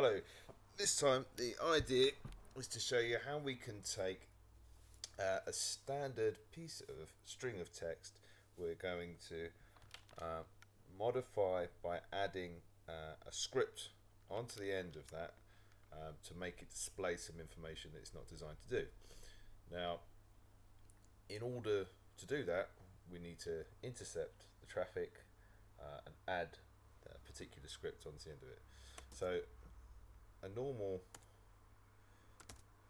Hello. This time the idea is to show you how we can take uh, a standard piece of string of text we're going to uh, modify by adding uh, a script onto the end of that um, to make it display some information that it's not designed to do. Now in order to do that we need to intercept the traffic uh, and add a particular script onto the end of it. So a normal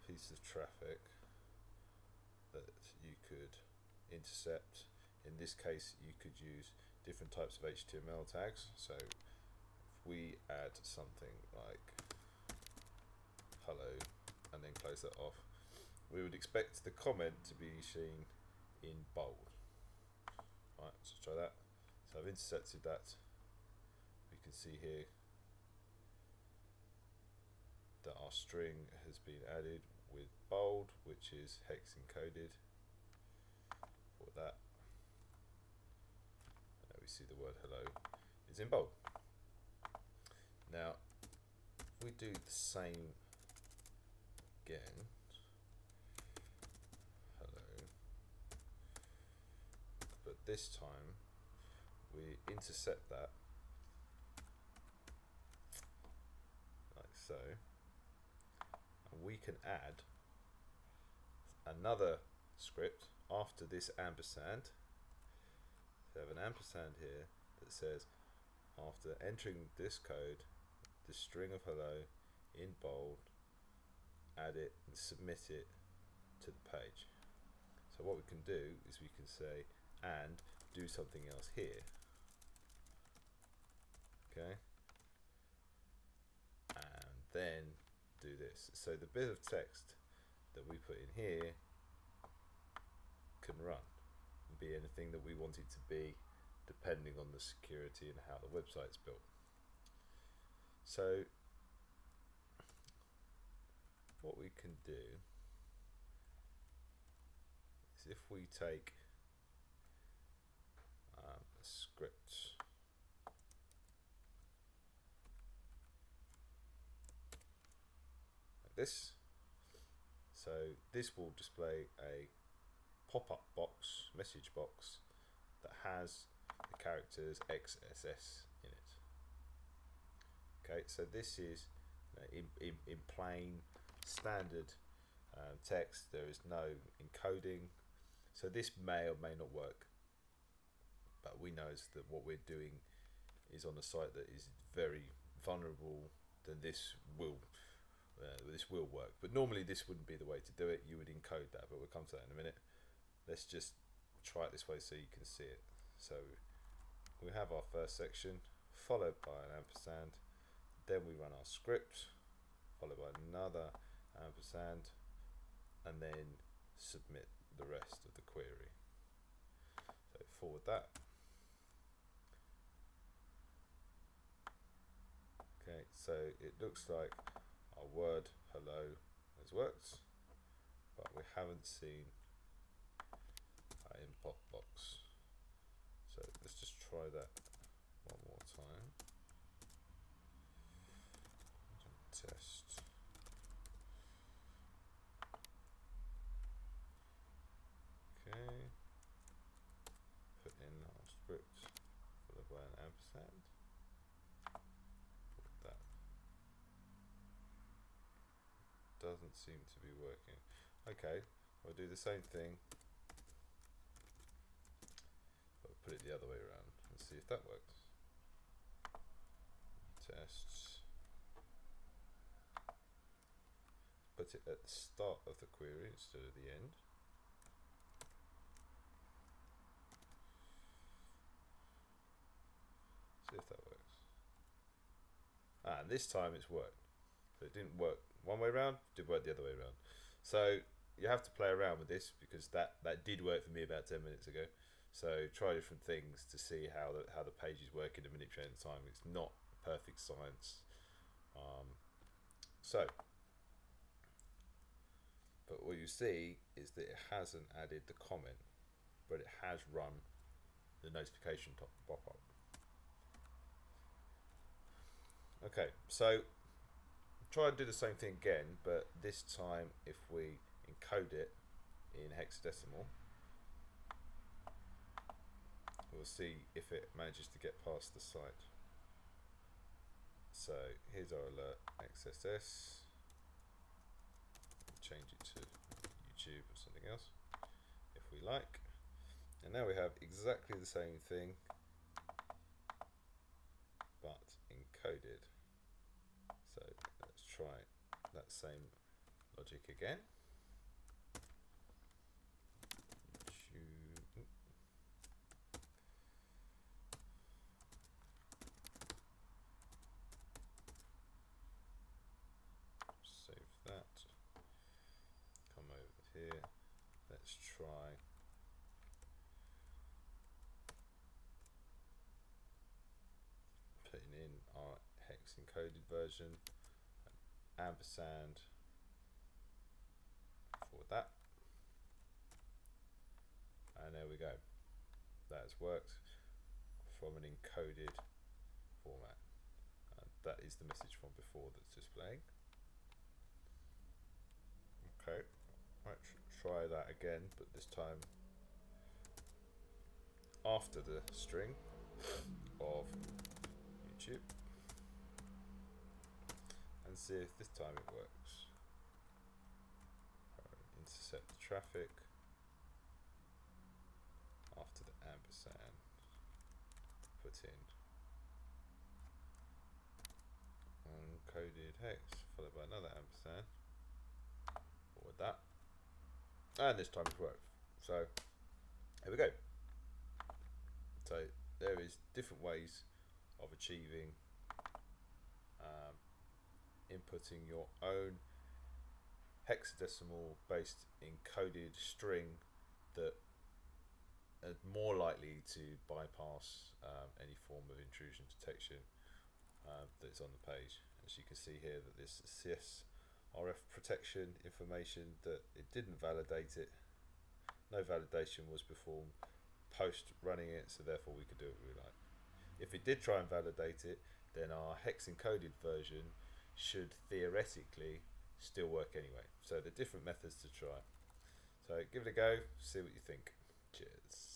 piece of traffic that you could intercept. In this case, you could use different types of HTML tags. So if we add something like hello and then close that off, we would expect the comment to be seen in bold. Right, so try that. So I've intercepted that. We can see here that our string has been added with bold, which is hex encoded for that. There we see the word hello. Is in bold. Now, if we do the same again, hello, but this time we intercept that. Like so we can add another script after this ampersand. We have an ampersand here that says after entering this code, the string of hello in bold, add it and submit it to the page. So what we can do is we can say and do something else here. Okay. And then do this. So the bit of text that we put in here can run and be anything that we want it to be depending on the security and how the website's built. So what we can do is if we take um, a script this. So this will display a pop-up box, message box, that has the characters XSS in it. Okay, so this is in, in, in plain standard um, text, there is no encoding, so this may or may not work, but we know that what we're doing is on a site that is very vulnerable, then this will uh, this will work. But normally this wouldn't be the way to do it. You would encode that, but we'll come to that in a minute. Let's just try it this way so you can see it. So we have our first section followed by an ampersand. Then we run our script followed by another ampersand and then submit the rest of the query. So forward that. Okay, so it looks like our word hello has worked, but we haven't seen our import box. So let's just try that one more time. Test. Okay. Put in our script followed by an ampersand. Doesn't seem to be working. Okay, we'll do the same thing, but put it the other way around and see if that works. Tests. Put it at the start of the query instead of the end. See if that works. Ah, and this time it's worked. So it didn't work one way around, did work the other way around. So you have to play around with this because that, that did work for me about 10 minutes ago. So try different things to see how the, how the pages work in a manipulating time. It's not perfect science. Um, so, but what you see is that it hasn't added the comment, but it has run the notification pop up. Okay, so try and do the same thing again, but this time if we encode it in hexadecimal, we'll see if it manages to get past the site. So here's our alert XSS. Change it to YouTube or something else if we like. And now we have exactly the same thing but encoded. So let's try that same logic again. Save that. Come over here. Let's try putting in our hex encoded version, ampersand for that. And there we go. That has worked from an encoded format. And that is the message from before that's displaying. Okay, let's try that again, but this time after the string of YouTube see if this time it works. Intercept the traffic. After the ampersand. Put in. Uncoded hex followed by another ampersand. Forward that. And this time it worked. So here we go. So there is different ways of achieving inputting your own hexadecimal based encoded string that are more likely to bypass um, any form of intrusion detection uh, that's on the page. As you can see here that this CSRF protection information that it didn't validate it. No validation was performed post running it so therefore we could do what we like. If it did try and validate it then our hex encoded version should theoretically still work anyway. So the different methods to try. So give it a go, see what you think. Cheers.